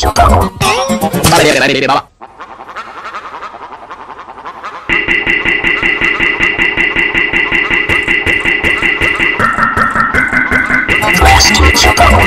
Chicago. West Chicago.